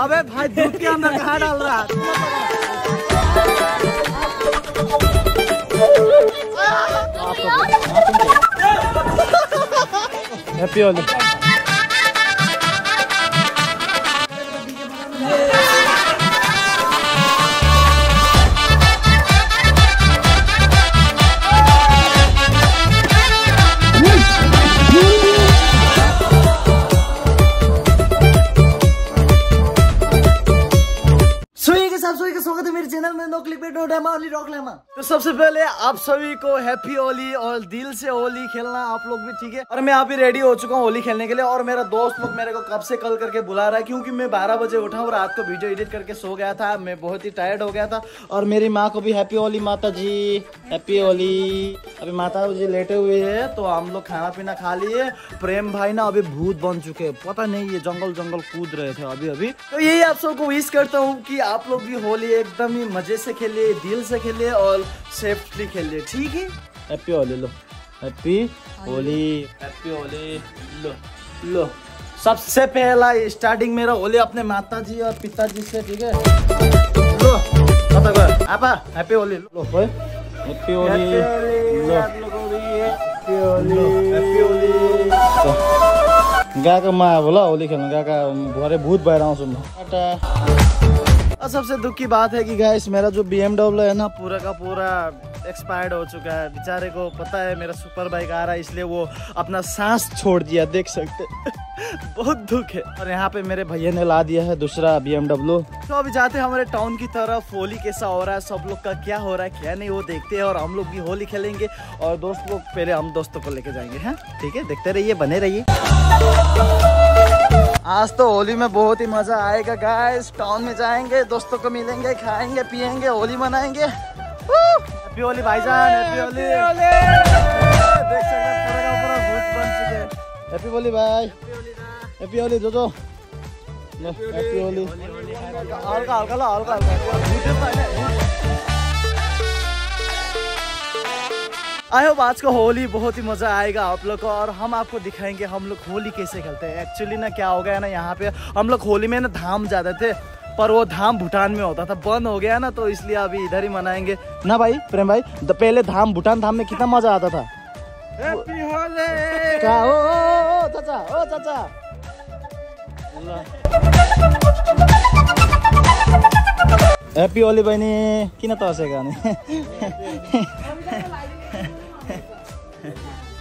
अबे भाई दूध के अंदर कहाँ डाल रहा है? हैप्पी होली ओनली रॉक लेमा तो सबसे पहले आप सभी को हैप्पी होली और दिल से होली खेलना आप लोग भी ठीक है। और मैं अभी रेडी हो चुका हूँ होली खेलने के लिए और मेरा दोस्त लोग मेरे को कब से कल करके बुला रहा है, क्योंकि मैं बारह बजे उठा हूँ, रात को वीडियो एडिट करके सो गया था, मैं बहुत ही टायर्ड हो गया था। और मेरी माँ को भी हैप्पी होली माता जी हैप्पी होली। अभी माता जी लेटे हुए है तो हम लोग खाना पीना खा लिए। प्रेम भाई ना अभी भूत बन चुके पता नहीं, ये जंगल जंगल कूद रहे थे अभी अभी तो यही आप सबको विश करता हूँ कि आप लोग भी होली एकदम ही मज़े से खेलिए, दिल से खेलिए और सेफ्टली खेलिए ठीक है? हैप्पी होली लो। हैप्पी होली हैप्पी होली लो। लो। सबसे पहला स्टार्टिंग मेरा होली अपने माता जी और पिताजी से ठीक है? लो पता कर आपा हैप्पी होली लो। हैप्पी होली लो। हैप्पी होली हैप्पी होली गएको मा अब ल होली खेल्नु गएका भरे भूत भएर आउँछु म टाटा और सबसे दुख की बात है कि गाइस मेरा जो बीएमडब्ल्यू है ना, पूरा का पूरा एक्सपायर्ड हो चुका है। बेचारे को पता है, मेरा सुपर बाइक आ रहा है, इसलिए वो अपना सांस छोड़ दिया, देख सकते बहुत दुख है। और यहाँ पे मेरे भैया ने ला दिया है दूसरा बी तो अभी जाते हैं हमारे टाउन की तरफ़। होली कैसा हो रहा है? सब लोग का क्या हो रहा है, क्या नहीं, वो देखते हैं और हम लोग भी होली खेलेंगे। और दोस्त लोग, पहले हम दोस्तों को लेके जाएँगे, हैं? ठीक है, देखते रहिए, बने रहिए। आज तो होली में बहुत ही मज़ा आएगा गाइस टाउन में जाएँगे दोस्तों को मिलेंगे खाएँगे पिएँगे होली मनाएँगे। हैप्पी होली भाईजान. हैप्पी होली देख सकते हैं पूरा पूरा भूत बन चुके हैं. हैप्पी होली भाई. हैप्पी होली जो जो हैप्पी होली हल्का हल्का हल्का हल्का. आई होप आज का होली बहुत ही मज़ा आएगा आप लोग को और हम आपको दिखाएँगे हम लोग होली कैसे खेलते हैं। एक्चुअली ना क्या हो गया ना यहाँ पे हम लोग होली में ना धाम जाते थे पर वो धाम भूटान में होता था बंद हो गया ना तो इसलिए अभी इधर ही मनाएँगे। ना भाई प्रेम भाई द- पहले धाम भूटान धाम में कितना मज़ा आता था? ओ, चाचा ओ चाचा। ह्याप्पी होली बहिनी किन तर्सेको अनि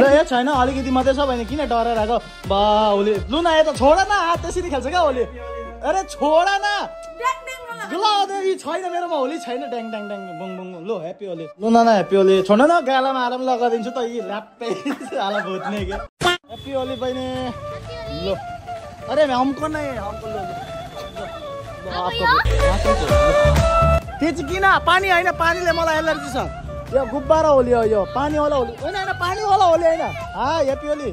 ल यो छैन अलिकति मात्रै छ भने किन डराएर आएको? बा होली लु न यता छोड न हात त्यसरी खेल्छ क्या होली अरे छोड न! ल छैन मेरोमा होली छैन ड्याङ ड्याङ ड्याङ बुङ बुङ लो ह्याप्पी होली। लु न न ह्याप्पी होली। छोड न गालामा आराम लगाइदिन्छु त यी ल्याप्पै हाला भुत्ने क्या। ह्याप्पी होली बहिनी। लो। अरे हमको नहीं हमको लो। आपको भी। हाँ, ठीक है, पानी होइन पानीले मलाई एलर्जी छ। यो गुब्बारा होली हो यो पानीवाला होली होइन होइन पानीवाला होली होइन। हाँ हैप्पी होली।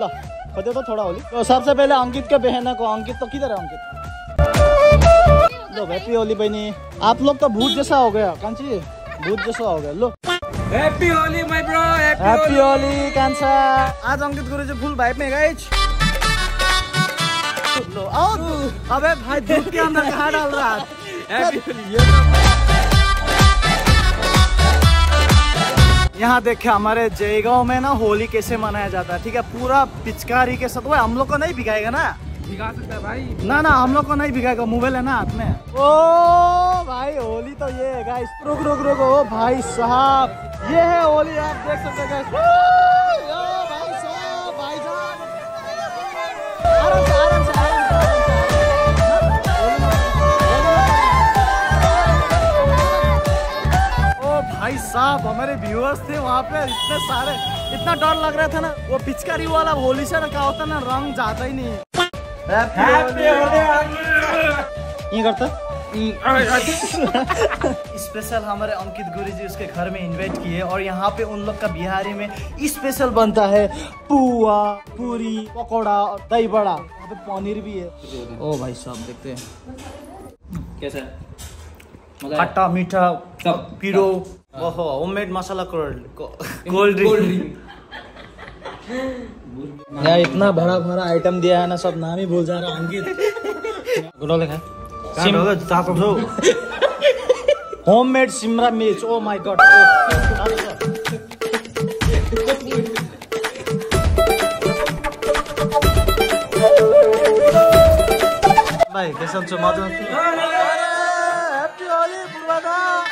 ल खोज्यो त थोड़ा होली। सबसे पहले अंकित के बहन को अंकित तो किधर है अंकित लो हैप्पी होली बहनी। आप लोग तो भूत जैसा हो गया कांची भूत जैसा हो गया लो। Happy Holi my bro happy Holi. कांसा आज अंकित गुरु जी फुल वाइब में गाइस लो आओ अबे भाई दूध के अंदर कहाँ डाल रहा है यहाँ देखे हमारे जयगांव में ना होली कैसे मनाया जाता है ठीक है? पूरा पिचकारी के साथ। वो हम लोग को नहीं भिगाएगा ना? दिखा सकता है भाई। ना ना हम लोग को नहीं भिगाएगा मोबाइल है ना हाथ में। ओ भाई होली तो ये है गाइस रुक रुक रुक ओ भाई साहब ये है होली आप देख सकते हैं। भाई साहब हमारे व्यूअर्स थे वहाँ पे इतने सारे इतना डर लग रहा था ना वो पिचकारी वाला होली से क्या होता ना रंग जाता ही नहीं। हैप्पी ये करता? स्पेशल हमारे अंकित गुरु जी उसके घर में इनवाइट किए और यहाँ पे उन लोग का बिहारी में स्पेशल बनता है पुआ पूरी पकौड़ा और दही बड़ा। यहाँ पे पनीर भी है। ओ भाई साहब देखते हैं। कैसा है? खट्टा मीठा सब। पिरो। ओहो homemade masala cold cold drink यार इतना बड़ा बड़ा आइटम दिया है ना सब नाम ही भूल जा रहा अंकित। गुड लिखा होम मेड सिमरा मिर्च। ओ माय गॉड भाइ के छ मज़ा Holi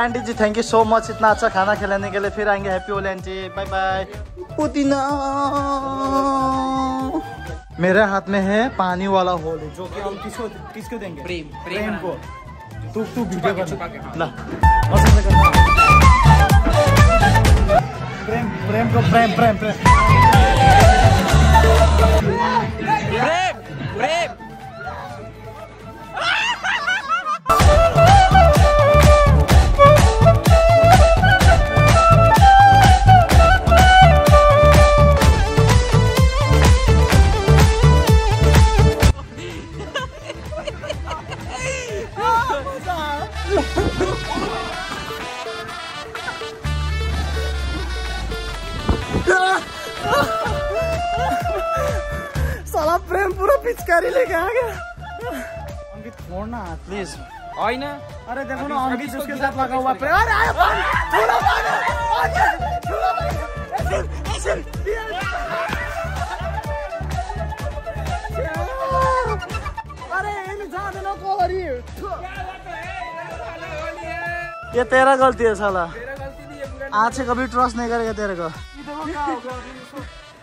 aunty ji thank you so much इतना अच्छा खाना खिलाने के लिए फिर आएँगे. Happy Holi aunty bye bye पुदीना. मेरे हाथ में है पानी वाला होली जो कि हम किसको किसको देंगे? प्रेम प्रेम को। तू तू वीडियो कर हाँ। ला प्रेम प्रेम को प्रेम प्रेम प्रेम। प्रेम प्रेम। पिचकारी लेके आ गया। अंकित छोड़ना प्लीज़ होइन अरे देखो ना अंकित उसके साथ लगा हुआ प्रेम अरे पानी छोड़ो पानी छोड़ो ऐसे ऐसे अरे ये जा देना कॉलर ये ये तेरा गलती है साला। आज से कभी ट्रस्ट नहीं करेगा तेरे को।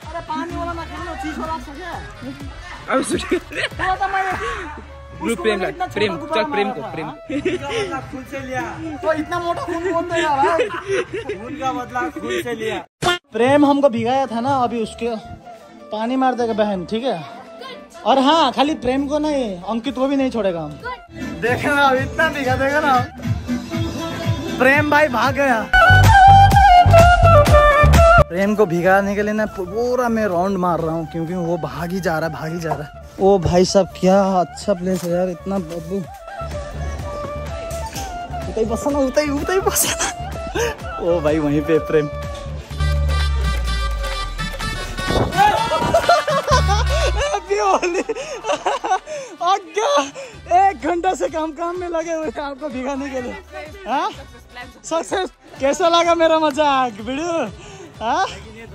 अरे पानी वाला ना खाना चीज़ वाला क्या अब सुन लु प्रेमलाई प्रेम चल प्रेम को प्रेम से तो इतना मोटा खून कौन देगा भाई खून का। बदला खून से लिया प्रेम हमको भिगाया था ना अभी उसके। पानी मार देगा बहन ठीक है? और हाँ खाली प्रेम को नहीं अंकित को भी नहीं छोड़ेगा हम। देखना अब इतना भिगा देगा ना। प्रेम भाई भाग गया। प्रेम को भिगाने के लिए ना पूरा मैं राउंड मार रहा हूँ, क्योंकि वो भाग ही जा रहा है भाग ही जा रहा। है ओ भाई साहब, क्या अच्छा प्लेस है यार, इतना बब्बू। उतै बस न उतै उतै बस न ओ भाई, वहीं पे प्रेम। एक घंटा से काम काम में लगे हुए आपको भिगाने के लिए। हाँ? सक्सेस कैसा लगा मेरा मज़ाक, वीडियो? हाँ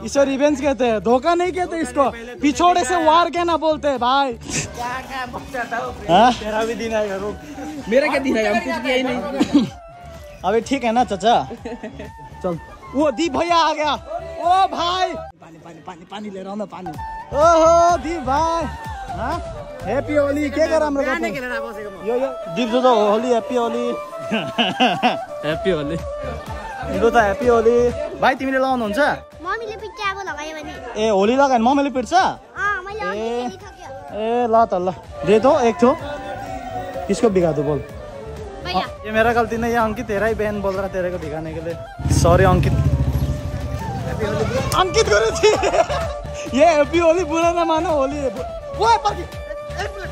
इसे रिवेंज कहते हैं। धोखा नहीं कहते इसको। पिछोड़े से वार के ना बोलते हैं भाई? हाँ? तेरा भी दिन आएगा मेरा क्या दिन है? हम कुछ किया ही नहीं। अबे ठीक है ना चाचा? चल। वो दीप भैया आ गया। ओ भाई! पानी पानी पानी पानी ले रहा हूँ मैं पानी। ओहो दीप भाई! हाँ? हैप्पी होली के कर रहा हाम्रो यो यो दीप जो तो होली हैप्पी होली ह्याप्पी होली तिम्रो त ह्याप्पी होली भाइ तिमीले लगाउनुहुन्छ? ए होली लगायो भने। मम्मीले पिट्छ? ए। ए ल त ल। दे दो एक ठो। किसको दो बोल। ये मेरा गलती नहीं है अंकित तेरा ही बहन बोल रहा तेरे को भिगाने के लिए सॉरी अंकित अंकित करे थी ये हैप्पी होली बुरा ना मानो होली। है वो है पर एक मिनट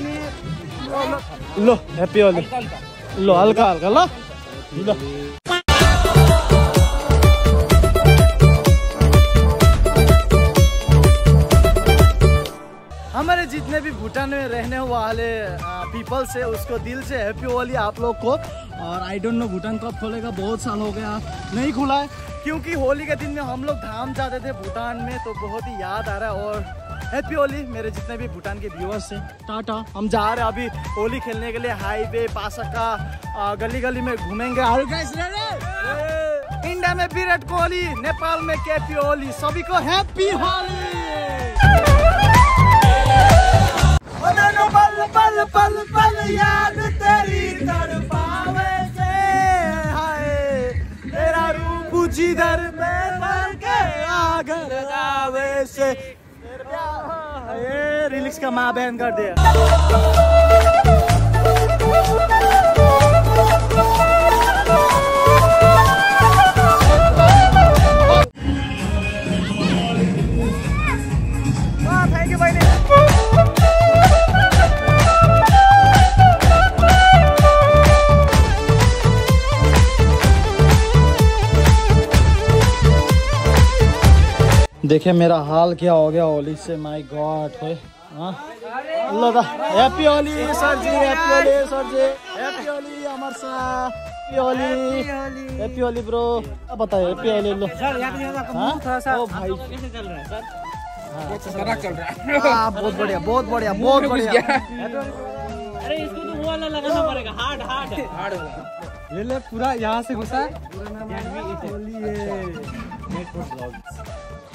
यू लो हैप्पी होली लो हल्का हल्का लो। लो। हमारे जितने भी भूटान में रहने वाले पीपल से उसको दिल से हैप्पी होली आप लोग को। और आई डोंट नो भूटान कब खोलेगा बहुत साल हो गया नहीं खुला है। क्योंकि होली के दिन में हम लोग धाम जाते थे भूटान में तो बहुत ही याद आ रहा है। और हैप्पी होली मेरे जितने भी भूटान के व्यूअर्स से टाटा हम जा रहे हैं अभी होली खेलने के लिए हाईवे पासका गली गली में घूमेंगे? इंडिया में विराट कोहली नेपाल में केपी ओली सभी को हैप्पी होली पल पल पल पल याद तेरी तड़पावे से। हाय तेरा रूप जिधर में बन के आगर आवे से। रिलिक्स का माँ बहन कर दिया भाई देखिए, मेरा हाल क्या हो गया, होली से माय गॉड है हाँ? अल्लाह दा। Happy Holi sir ji happy Holi sir ji. Happy Holi Amar Shah happy Holi happy Holi bro क्या बताए हैप्पी होली लो। हाँ? ओ भाई। हाँ, बहुत बढ़िया बहुत बढ़िया बहुत बढ़िया। अरे इसको तो वो वाला लगाना पड़ेगा हार्ड हार्ड हार्ड वाला। ये ले पूरा यहाँ से घुसा। बढ़िया देखा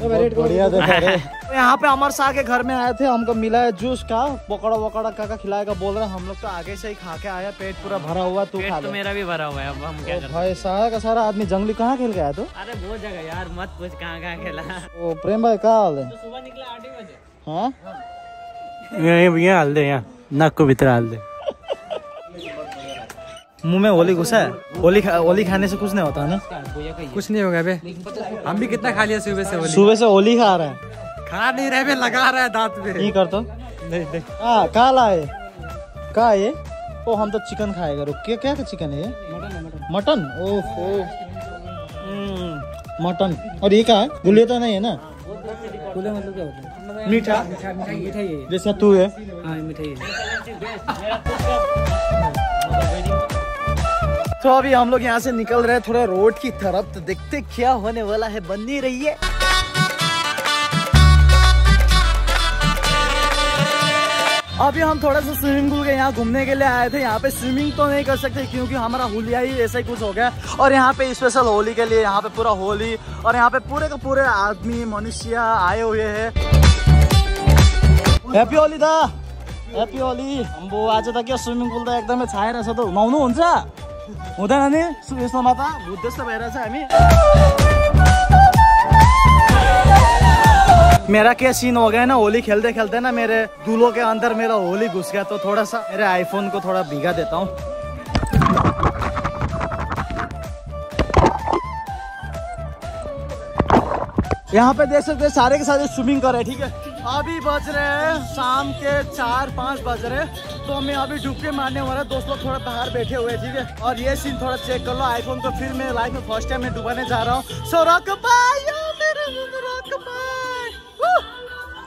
रे यहाँ पे अमर शाह के घर में आए थे हमको मिला है जूस का पकौड़ा वकौड़ा का, का खिलाएगा बोल रहे हम लोग तो आगे से ही खा के आया पेट पूरा भरा हुआ तू खा तो मेरा भी भरा हुआ है अब हम क्या भाई सारा का सारा आदमी जंगली कहाँ खेल गया तो? अरे बहुत जगह यार मत पूछ कहाँ कहाँ खेला। ओ प्रेम भाई कहाँ हाल है? तो सुबह निकला आठ बजे। हाँ? ये भैया हाल दे यहाँ नाक को भीतर हाल दे। मुँह में होली घुसा है। होली खा, होली खाने से कुछ नहीं होता ना। कुछ नहीं होगा बे। हम भी कितना खा लिया सुबह से सुबह से होली खा रहा है। खा नहीं रहे बे लगा रहा है दांत पे। नहीं कर तो। हाँ कहाँ लाए कहाँ है ये। ओ हम तो चिकन खाएगा। रुक क्या क्या चिकन है ये? मटन। ओहो हम्म, मटन। और ये क्या है? गुलिया तो नहीं है ना? खुले मतलब क्या होता है? मीठा। मिठाई है जैसा तू है। हाँ मिठाई है। तो अभी हम लोग यहाँ से निकल रहे हैं थोड़ा रोड की तरफ़ तो देखते क्या होने वाला है। बनी रही है। अभी हम थोड़ा सा स्विमिंग पूल के यहाँ घूमने के लिए आए थे। यहाँ पे स्विमिंग तो नहीं कर सकते, क्योंकि हमारा होलिया ही ऐसा ही कुछ हो गया। और यहाँ पे स्पेशल होली के लिए यहाँ पे पूरा होली, और यहाँ पे पूरे का पूरे आदमी, मनुष्य आए हुए हैं। ह्याप्पी होली दा। ह्याप्पी होली अम्बो आज त के स्विमिङ पुल त एकदमै त नुहाउनु हुन्छ हुँदैन नि? यसमा त भुत जस्तो भइरहेछ हामी मेरा क्या सीन हो गया ना, होली खेलते खेलते ना मेरे। दूल्हों के अंदर मेरा होली घुस गया तो थोड़ा सा मेरे आईफोन को थोड़ा भिगा देता हूँ। यहाँ पे देख सकते सारे के सारे स्विमिंग कर रहे ठीक है? अभी बज रहे हैं, शाम के चार, पाँच बज रहे हैं। तो हमें अभी डुबके मारने वाला दोस्त लोग थोड़ा बाहर बैठे हुए ठीक है? और ये सीन थोड़ा चेक कर लो आईफोन तो फिर मैं लाइफ में फ़र्स्ट टाइम मैं डुबाने जा रहा हूँ। सो बाय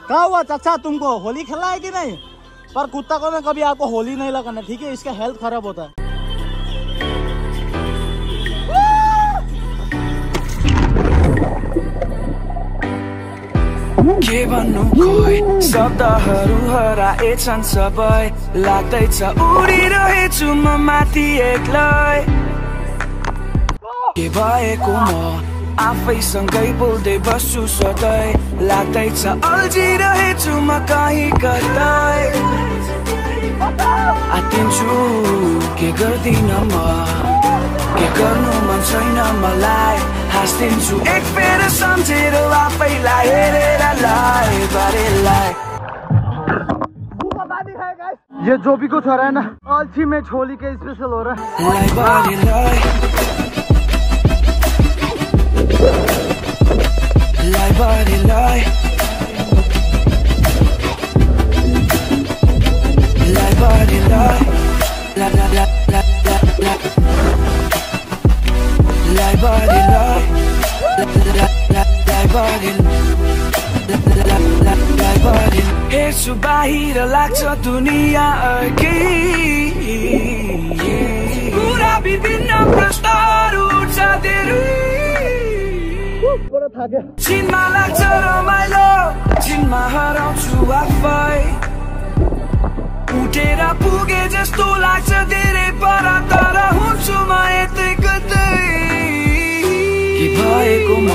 कहा हुआ, चाचा, तुमको होली खेला है कि नहीं? पर कुत्ता को ना कभी आपको होली नहीं लगाना, ठीक है? इसका हेल्थ खराब होता है। के भन्नु खोइ शब्दहरू हराएछन् सबै लाग्दैछ उडिरहेछु म माथि एक्लै के भएको म आफैसँगै बोल्दै बस्छु सधैँ लाग्दैछ अल्झिरहेछु म कहीँ कतै आतिन्छु के गर्दिन म? के गर्नु मन छैन मलाई? हाँसिदिन्छु। एक पेर सम्झेर आफैलाई हेरेर लाए बारेलाई। ये जो भी जोबीको है ना अल्छी में छोली के स्पेशल हो र। Lie, body, lie. बाहिर लाग्छ दुनियाँ अर्कै पुरा विभिन्न प्रश्नहरू उठ्छ धेरै। चिनमा लाग्छ रमाइलो चिनमा हराउँछु आफै। उठेर पुगे जस्तो लाग्छ धेरै पर तर हुन्छु म यतै कतै भएको म?